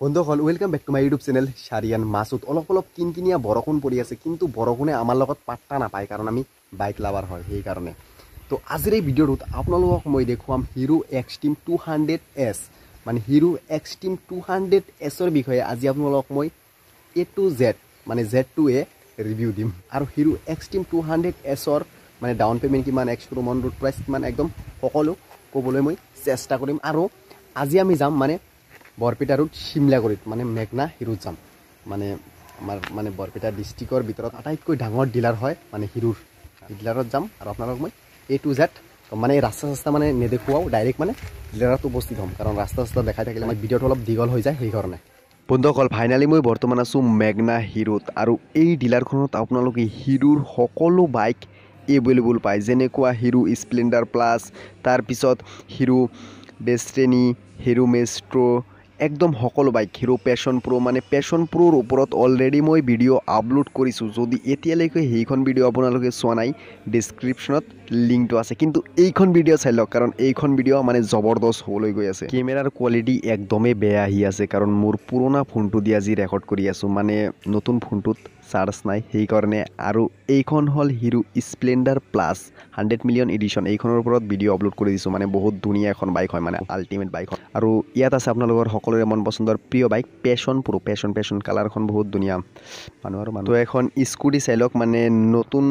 বন্ধুসকল welcome back to my YouTube channel চাৰিয়ান মাছুত অলপ অলপ কিনকিনীয়া বৰষুণ পৰি আছে কিন্তু বৰষুণে আমাৰ লগত পাত্তা নাপায় কাৰণ আমি বাইক লাভাৰ হয় সেইকাৰণে। তো আজিৰ এই ভিডিঅ'টোত আপোনালোকক মই দেখুৱাম Hero Xtreme two hundred S মানে হিৰো এক্সট্ৰিম টু হাণ্ড্ৰেড এছৰ বিষয়ে আজি আপোনালোকক মই এ টু জেড মানে জেড টু এ ৰিভিউ দিম। আৰু হিৰো এক্সট্ৰিম টু হাণ্ড্ৰেড এছৰ মানে ডাউন পে'মেণ্ট কিমান এক্সক্ৰোমন ৰোড প্ৰাইচ কিমান একদম সকলো ক'বলৈ মই চেষ্টা কৰিম। আৰু আজি আমি যাম মানে বৰপেটা ৰোড চিমলাগুৰিত মানে মেঘনা হিৰোত যাম মানে আমাৰ মানে বৰপেটা ডিষ্ট্ৰিক্টৰ ভিতৰত আটাইতকৈ ডাঙৰ ডিলাৰ হয় মানে হিৰোৰ। ডিলাৰত যাম আৰু আপোনালোকক মই এ টু জেড মানে ৰাস্তা চাস্তা মানে নেদেখুৱাওঁ ডাইৰেক্ট মানে ডিলাৰত উপস্থিত হ'ম। কাৰণ ৰাস্তা চাস্তা দেখাই থাকিলে মানে ভিডিঅ'টো অলপ দীঘল হৈ যায় সেইকাৰণে। বন্ধুসকল ফাইনেলি মই বৰ্তমান আছোঁ মেঘনা হিৰোত আৰু এই ডিলাৰখনত আপোনালোকে হিৰোৰ সকলো বাইক এভেইলেবল পায়। যেনেকুৱা হিৰো স্প্লেণ্ডাৰ প্লাছ তাৰপিছত হিৰো ডেষ্ট্ৰেনি হিৰো মেষ্ট্ৰ' একদম সকলো বাইক হিৰো পেশ্যন প্ৰ' মানে পেশ্যন প্ৰ'ৰ ওপৰত অলৰেডি মই ভিডিঅ' আপলোড কৰিছোঁ। যদি এতিয়ালৈকে সেইখন ভিডিঅ' আপোনালোকে চোৱা নাই ডিছক্ৰিপশ্যনত লিংকটো আছে কিন্তু এইখন ভিডিঅ' চাই লওক কাৰণ এইখন ভিডিঅ' মানে জবৰদস্ত হ'বলৈ গৈ আছে। কেমেৰাৰ কোৱালিটি একদমেই বেয়া আহি আছে কাৰণ মোৰ পুৰণা ফোনটো দি আজি ৰেকৰ্ড কৰি আছোঁ মানে নতুন ফোনটোত চাৰ্জ নাই সেইকাৰণে আৰু এইখন হ'ল Hero Splendor plus hundred million edition এইখনৰ ওপৰত ভিডিঅ' আপলোড কৰি দিছোঁ মানে বহুত ধুনীয়া এখন বাইক হয় মানে আল্টিমেট বাইক হয়। আৰু ইয়াত আছে আপোনালোকৰ সকলোৰে মন পচন্দৰ প্ৰিয় bike passion pro' passion passion কালাৰখন বহুত ধুনীয়া। মানুহ আৰু মানুহ। এখন স্কুটি চাই লওক মানে নতুন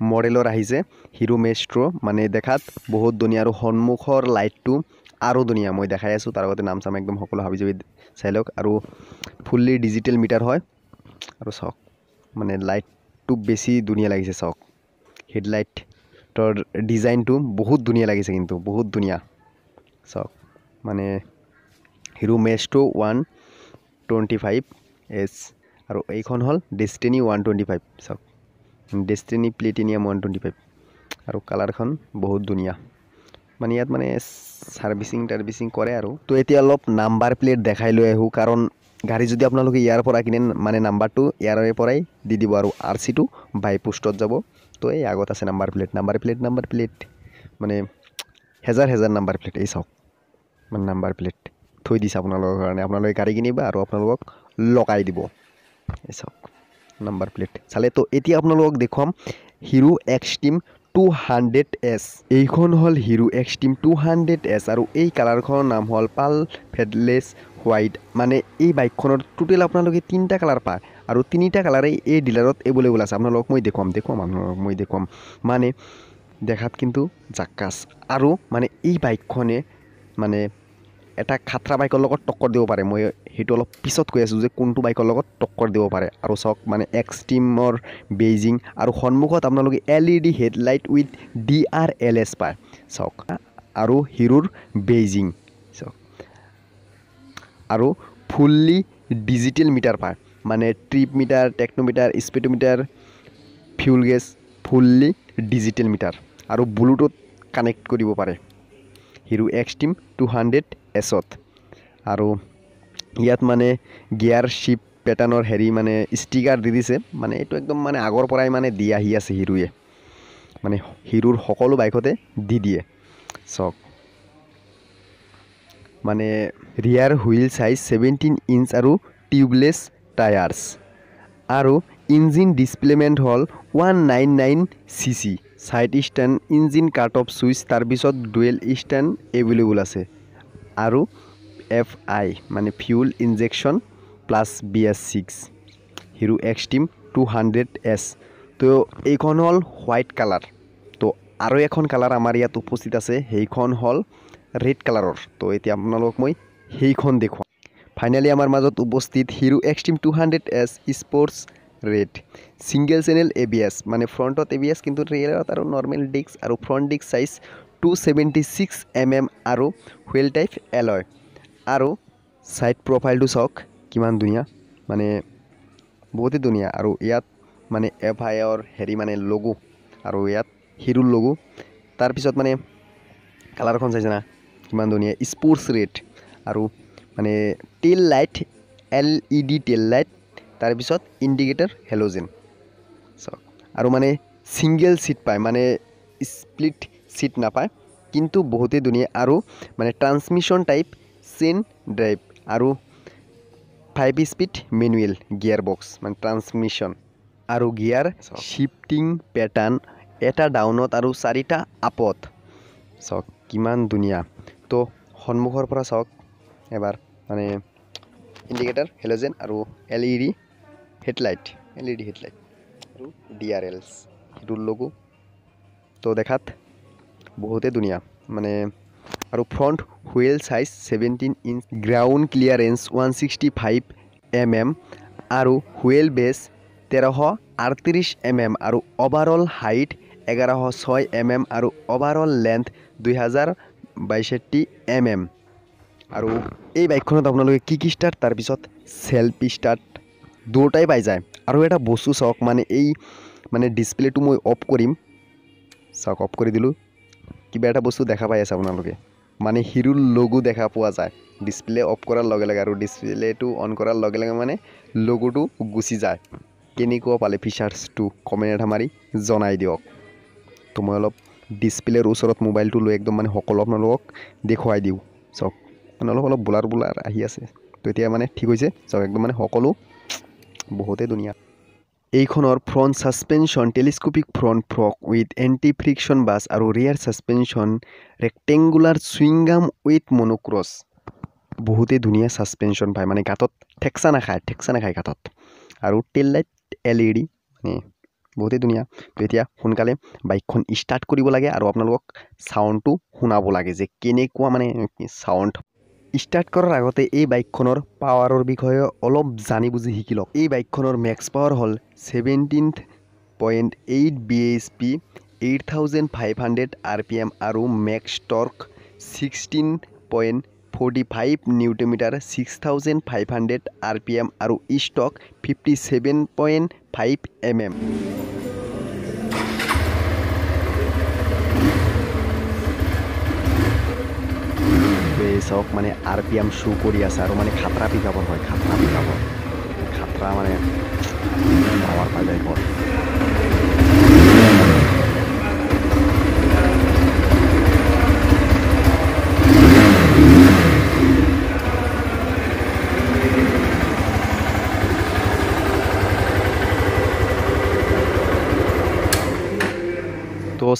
মডেলৰ আহিছে হিৰো মেষ্ট্ৰ' মানে দেখাত বহুত ধুনীয়া আৰু সন্মুখৰ লাইটটো আৰু ধুনীয়া। মই দেখাই আছোঁ তাৰ আগতে নাম চাম একদম সকলো হাবি জাবি চাই লওক আৰু ফুল্লি ডিজিটেল মিটাৰ হয়। আৰু চাওক মানে লাইটটো বেছি ধুনীয়া লাগিছে চাওক। হেডলাইটৰ ডিজাইনটো বহুত ধুনীয়া লাগিছে কিন্তু বহুত ধুনীয়া। চাওক মানে Hero Maestro' one twenty five S আৰু এইখন হ'ল ডেষ্টিনি ওৱান টুৱেণ্টি ফাইভ চাওক। Destini platinum one twenty five আৰু কালাৰখন বহুত ধুনীয়া। মানে ইয়াত মানে ছাৰ্ভিচিং টাৰ্ভিচিং কৰে আৰু। তো এতিয়া অলপ নাম্বাৰ প্লেট দেখাই লৈ আহোঁ কাৰণ গাড়ী যদি আপোনালোকে ইয়াৰ পৰা কিনে মানে নাম্বাৰটো ইয়াৰে পৰাই দি দিব আৰু আৰ চিটো বাই পোষ্টত যাব। তো এই আগত আছে number plate number plate number plate মানে হেজাৰ হেজাৰ নাম্বাৰ প্লেট এই চাওক। মানে নাম্বাৰ প্লেট থৈ দিছে আপোনালোকৰ কাৰণে। আপোনালোকে গাড়ী কিনিব আৰু আপোনালোকক লগাই দিব। এই চাওক। Number plate. চালে তো এতিয়া আপোনালোকক দেখুৱাম। Hero Xtreme two hundred S এইখন হ'ল Hero Xtreme two hundred S আৰু এই কালাৰখনৰ নাম হ'ল পাল, ফেডলেছ, হোৱাইট। মানে এই বাইকখনৰ টোটেল আপোনালোকে তিনিটা কালাৰ পায় আৰু তিনিটা কালাৰেই এই ডিলাৰত এভেইলেবল আছে। আপোনালোকক মই দেখুৱাম দেখুৱাম, আপোনালোকক মই দেখুৱাম। মানে দেখাত কিন্তু জাক্কাছ। আৰু মানে এই বাইকখনে মানে এটা খাতৰা বাইকৰ লগত টক্কৰ দিব পাৰে। মই সেইটো অলপ পিছত কৈ আছোঁ যে কোনটো বাইকৰ লগত টক্কৰ দিব পাৰে। আৰু চাওক মানে এক্সট্ৰিমৰ বেইজিং আৰু সন্মুখত আপোনালোকে L E D headlight with D R L S পায়। চাওক আৰু হিৰোৰ বেইজিং চাওক। আৰু ফুল্লি ডিজিটেল মিটাৰ পায়। মানে trip meter tachometer speedometer fuel gauge fully digital meter আৰু ব্লুটুথ কানেক্ট কৰিব পাৰে। হিৰো এক্সট্ৰিম টু হাণ্ড্ৰেড এছত আৰু ইয়াত মানে গিয়াৰ শ্বিপ পেটাৰ্ণৰ হেৰি মানে ষ্টিকাৰ দি দিছে। মানে এইটো একদম মানে আগৰ পৰাই মানে দি আহি আছে হিৰোৱে। মানে হিৰোৰ সকলো বাইকতে দি দিয়ে। চাওক। মানে rear wheel size seventeen inch আৰু টিউবলেছ টায়াৰ্ছ। আৰু ইঞ্জিন ডিছপ্লেমেণ্ট হ'ল one nine nine C C. Side stand engine cut off switch তাৰপিছত ডুৱেল ষ্টেণ্ড এভেইলেবল আছে। আৰু এফ আই মানে fuel injection plus B S six Hero Xtreme two hundred S তো এইখন হ'ল white colour তো আৰু এখন কালাৰ আমাৰ ইয়াত উপস্থিত আছে সেইখন হ'ল ৰেড কালাৰৰ তো এতিয়া আপোনালোকক মই সেইখন দেখুৱাম। ফাইনেলি আমাৰ মাজত উপস্থিত Hero Xtreme two hundred S sports red single channel A B S মানে ফ্ৰণ্টত এ বি এছ কিন্তু ৰিয়েলত আৰু নৰ্মেল ডিস্ক আৰু front disc size two seventy six M M আৰু হুইল টাইপ এলয় আৰু ছাইড প্ৰফাইলটো চাওক কিমান ধুনীয়া। মানে বহুতেই ধুনীয়া। আৰু ইয়াত মানে এফ আই আইৰ হেৰি মানে লগো আৰু ইয়াত হিৰোৰ লগো তাৰপিছত মানে কালাৰখন চাইছে না কিমান ধুনীয়া। স্পৰ্টছ ৰেড আৰু মানে tail light L E D tail light তাৰপিছত ইণ্ডিকেটৰ হেল'জেন চাওক। আৰু মানে ছিংগল ছিট পায়। মানে স্প্লিট ছিট নাপায়। কিন্তু বহুতেই ধুনীয়া আৰু মানে ট্ৰান্সমিশ্যন টাইপ চেইন ড্ৰাইভ আৰু five speed manual gear box মানে ট্ৰান্সমিশ্যন আৰু গিয়াৰ শ্বিফটিং পেটাৰ্ণ এটা ডাউনত আৰু চাৰিটা আপত চাওক কিমান ধুনীয়া। তো সন্মুখৰ পৰা চাওক এবাৰ মানে ইণ্ডিকেটাৰ হেল'জেন আৰু L E D headlight L E D headlight আৰু ডি আৰ এলছ সেইটোৰ লগো তো দেখাত বহুতেই ধুনীয়া। মানে আৰু front wheel size seventeen inch ground clearance one sixty five M M আৰু হুইল বেছ তেৰশ আঠত্ৰিছ এম এম আৰু অভাৰঅল হাইট এঘাৰশ ছয় এম এম আৰু অভাৰঅল লেন্থ দুই হাজাৰ বাইষষ্ঠি এম এম আৰু এই বাইকখনত আপোনালোকে কিক ষ্টাৰ্ট তাৰপিছত চেল্ফ ষ্টাৰ্ট দুয়োটাই পাই যায়। আৰু এটা বস্তু চাওক মানে এই মানে ডিছপ্লেটো মই অফ কৰিম। চাওক অফ কৰি দিলোঁ। কিবা এটা বস্তু দেখা পাই আছে আপোনালোকে। মানে হিৰোৰ লগো দেখা পোৱা যায়। ডিছপ্লে অফ কৰাৰ লগে লগে আৰু ডিছপ্লেটো অন কৰাৰ লগে লগে মানে লগোটো গুচি যায়। কেনেকুৱা পালে ফিচাৰ্ছটো কমেণ্ট এটা মাৰি জনাই দিয়ক। তো মই অলপ ডিছপ্লেৰ ওচৰত মোবাইলটো লৈ একদম মানে সকলো আপোনালোকক দেখুৱাই দিওঁ। চাওক মানে অলপ অলপ বোলাৰ বোলাৰ আহি আছে। তো এতিয়া মানে ঠিক হৈছে। চাওক একদম মানে সকলো বহুতেই ধুনীয়া। এইখনৰ front suspension telescopic front fork with anti friction bush আৰু rear suspension rectangular swingarm with monocross বহুতেই ধুনীয়া ছাছপেনশ্যন পায় মানে গাঁতত ঠেকচা নাখায় ঠেকচা নাখায় গাঁতত। আৰু tail light L E D মানে বহুতেই ধুনীয়া। তো এতিয়া সোনকালে বাইকখন ষ্টাৰ্ট কৰিব লাগে আৰু আপোনালোকক চাউণ্ডটো শুনাব লাগে যে কেনেকুৱা মানে চাউণ্ড ষ্টাৰ্ট কৰাৰ আগতে এই বাইকখনৰ পাৱাৰৰ বিষয়ে অলপ জানি বুজি শিকি লওক। এই বাইকখনৰ মেক্স পাৱাৰ হ'ল seventeen point eight B H P eight thousand five hundred R P M আৰু max torque sixteen point forty five newton metre six thousand five hundred R P M আৰু stroke fifty seven point five M M চাওক মানে R P M show কৰি আছে আৰু মানে খাতৰা পিকাপৰ হয় খাতৰা পিকাপৰ খাতৰা মানে পাৱাৰ পাই যায় ঘৰ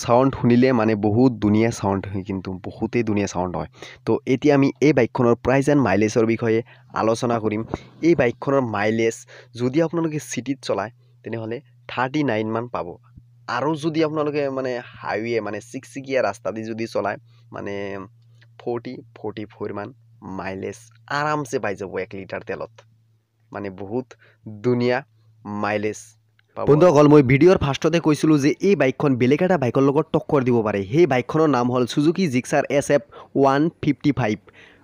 চাউণ্ড শুনিলে মানে বহুত ধুনীয়া চাউণ্ড কিন্তু বহুতেই ধুনীয়া চাউণ্ড হয়। তো এতিয়া আমি এই বাইকখনৰ প্ৰাইজ এণ্ড মাইলেজৰ বিষয়ে আলোচনা কৰিম। এই বাইকখনৰ মাইলেজ যদি আপোনালোকে চিটিত চলায় তেনেহ'লে থাৰ্টি নাইন মান পাব। আৰু যদি আপোনালোকে মানে হাইৱে মানে চিকচিকীয়া ৰাস্তা দি যদি চলায় মানে ফৰ্টি ফৰ্টি ফ'ৰ মান মাইলেজ আৰামছে পাই যাব এক লিটাৰ তেলত। মানে বহুত ধুনীয়া মাইলেজ বন্ধুসকল মই ভিডিঅ'ৰ ফাৰ্ষ্টতে কৈছিলোঁ যে এই বাইকখন বেলেগ এটা বাইকৰ লগত টক্কৰ দিব পাৰে। সেই বাইকখনৰ নাম হ'ল Suzuki Gixxer S F one fifty five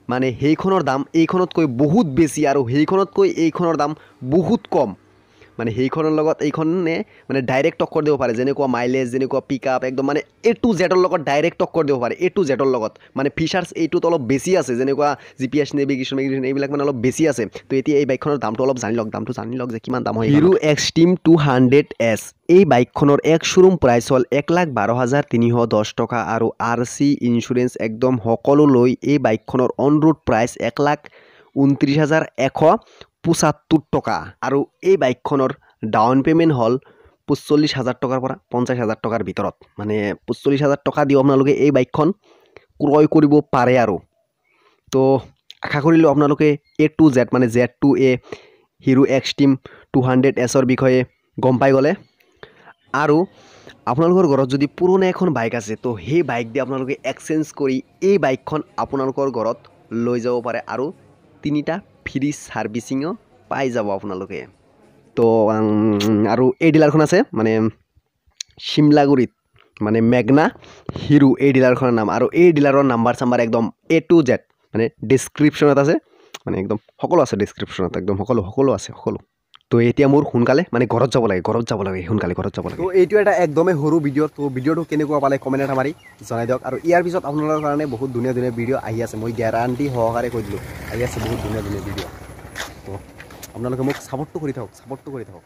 মানে সেইখনৰ দাম এইখনতকৈ বহুত বেছি আৰু সেইখনতকৈ এইখনৰ দাম বহুত কম। মানে সেইখনৰ লগত এইখনে মানে ডাইৰেক্ট টক্কৰ দিব পাৰে যেনেকুৱা মাইলেজ যেনেকুৱা পিক আপ একদম মানে এ টু জেডৰ লগত ডাইৰেক্ট টক্কৰ দিব পাৰে এ টু জেডৰ লগত। মানে ফিচাৰ্ছ এইটোত অলপ বেছি আছে যেনেকুৱা G P S navigation navigation এইবিলাক মানে অলপ বেছি আছে। তো এতিয়া এই বাইকখনৰ দামটো অলপ জানি লওক দামটো জানি লওক যে কিমান দাম হয় Hero Xtreme two hundred S এই বাইকখনৰ এক শ্ব'ৰুম প্ৰাইচ হ'ল এক লাখ বাৰ হাজাৰ তিনিশ দহ টকা আৰু আৰ চি ইঞ্চুৰেঞ্চ একদম সকলো লৈ এই বাইকখনৰ অন ৰোড প্ৰাইচ এক লাখ ঊনত্ৰিছ হাজাৰ এশ। পঁচাত্তৰ টকা আৰু এই বাইকখনৰ ডাউন পে'মেণ্ট হ'ল পঁচল্লিছ হাজাৰ টকাৰ পৰা পঞ্চাছ হাজাৰ টকাৰ ভিতৰত। মানে পঁচল্লিছ হাজাৰ টকা দিও আপোনালোকে এই বাইকখন ক্ৰয় কৰিব পাৰে আৰু। তো আশা কৰিলোঁ আপোনালোকে এ টু জেড মানে Z to A Hero Xtreme two hundred এছৰ বিষয়ে গম পাই গ'লে। আৰু আপোনালোকৰ ঘৰত যদি পুৰণা এখন বাইক আছে তো সেই বাইক দি আপোনালোকে এক্সচেঞ্জ কৰি এই বাইকখন আপোনালোকৰ ঘৰত লৈ যাব পাৰে আৰু তিনিটা ফ্ৰী ছাৰ্ভিচিঙো পাই যাব আপোনালোকে। তো আৰু এই ডিলাৰখন আছে মানে চিমলাগুৰিত মানে মেঘনা হিৰো এই ডিলাৰখনৰ নাম। আৰু এই ডিলাৰৰ নাম্বাৰ চাম্বাৰ একদম এ টু জেড মানে ডিছক্ৰিপশ্যনত আছে মানে একদম সকলো আছে ডিছক্ৰিপশ্যনত একদম সকলো সকলো আছে সকলো। তো এতিয়া মোৰ সোনকালে মানে ঘৰত যাব লাগে ঘৰত যাব লাগে সোনকালে ঘৰত যাব লাগে। তো এইটো এটা একদমেই সৰু ভিডিঅ' তো ভিডিঅ'টো কেনেকুৱা পালে কমেণ্ট এটা মাৰি জনাই দিয়ক। আৰু ইয়াৰ পিছত আপোনালোকৰ কাৰণে বহুত ধুনীয়া ধুনীয়া ভিডিঅ' আহি আছে। মই গেৰাণ্টি সহকাৰে কৈ দিলোঁ। আহি আছে বহুত ধুনীয়া ধুনীয়া ভিডিঅ' তো আপোনালোকে মোক ছাপৰ্টটো কৰি থাকক ছাপৰ্টটো কৰি থাকক।